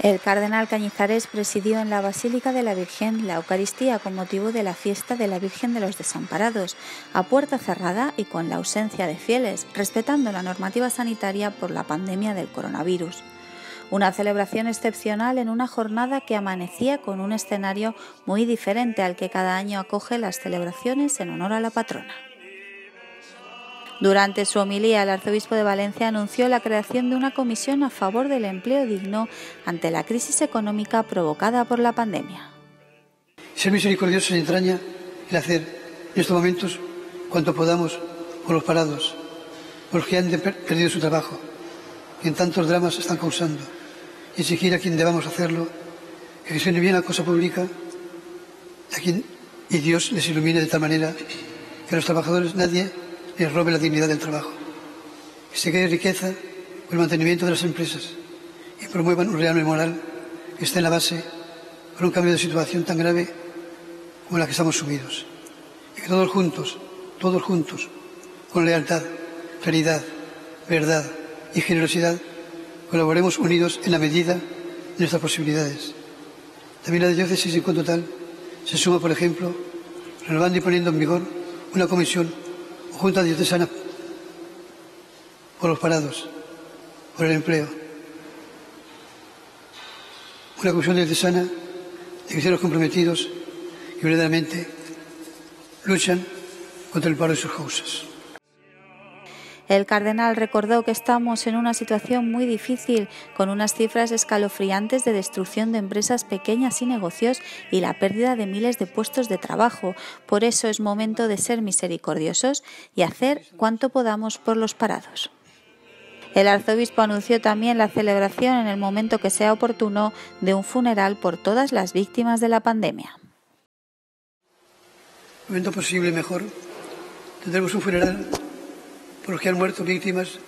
El cardenal Cañizares presidió en la Basílica de la Virgen la Eucaristía con motivo de la fiesta de la Virgen de los Desamparados, a puerta cerrada y con la ausencia de fieles, respetando la normativa sanitaria por la pandemia del coronavirus. Una celebración excepcional en una jornada que amanecía con un escenario muy diferente al que cada año acoge las celebraciones en honor a la patrona. Durante su homilía, el arzobispo de Valencia anunció la creación de una comisión a favor del empleo digno ante la crisis económica provocada por la pandemia. Ser misericordioso se entraña el hacer en estos momentos cuanto podamos por los parados, por los que han perdido su trabajo, que en tantos dramas están causando, y exigir a quien debamos hacerlo que gestione bien la cosa pública a quien, y Dios les ilumine de tal manera que a los trabajadores nadie les robe la dignidad del trabajo, que se quede riqueza por el mantenimiento de las empresas y promuevan un real moral que esté en la base para un cambio de situación tan grave como la que estamos sumidos. Y que todos juntos, todos juntos, con lealtad, claridad, verdad y generosidad, colaboremos unidos en la medida de nuestras posibilidades. También la diócesis en cuanto tal se suma, por ejemplo, renovando y poniendo en vigor una comisión Junta Diocesana por los parados, por el empleo. Una comisión diocesana de cristianos comprometidos que verdaderamente luchan contra el paro de sus causas. El cardenal recordó que estamos en una situación muy difícil, con unas cifras escalofriantes de destrucción de empresas pequeñas y negocios y la pérdida de miles de puestos de trabajo. Por eso es momento de ser misericordiosos y hacer cuanto podamos por los parados. El arzobispo anunció también la celebración en el momento que sea oportuno de un funeral por todas las víctimas de la pandemia. Momento posible mejor. Tendremos un funeral por los que han muerto víctimas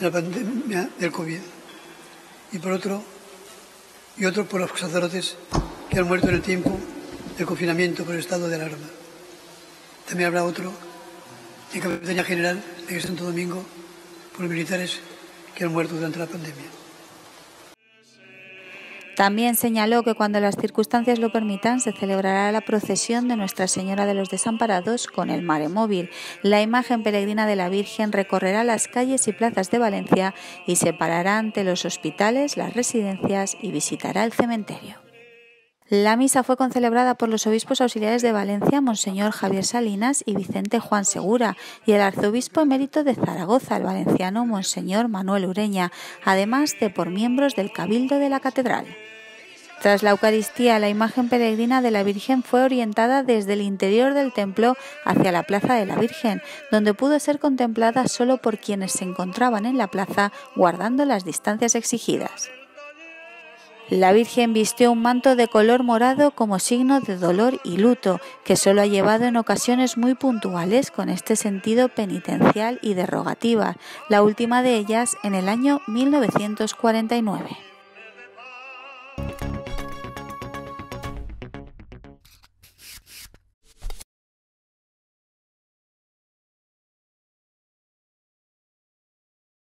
de la pandemia del COVID. Y por otro, y otro por los sacerdotes que han muerto en el tiempo del confinamiento por el estado de alarma. También habrá otro en Capitanía General de Santo Domingo por los militares que han muerto durante la pandemia. También señaló que cuando las circunstancias lo permitan se celebrará la procesión de Nuestra Señora de los Desamparados con el mare móvil. La imagen peregrina de la Virgen recorrerá las calles y plazas de Valencia y se parará ante los hospitales, las residencias y visitará el cementerio. La misa fue concelebrada por los obispos auxiliares de Valencia, Monseñor Javier Salinas y Vicente Juan Segura, y el arzobispo emérito de Zaragoza, el valenciano Monseñor Manuel Ureña, además de por miembros del Cabildo de la Catedral. Tras la Eucaristía, la imagen peregrina de la Virgen fue orientada desde el interior del templo hacia la Plaza de la Virgen, donde pudo ser contemplada solo por quienes se encontraban en la plaza guardando las distancias exigidas. La Virgen vistió un manto de color morado como signo de dolor y luto, que solo ha llevado en ocasiones muy puntuales con este sentido penitencial y derrogativa, la última de ellas en el año 1949.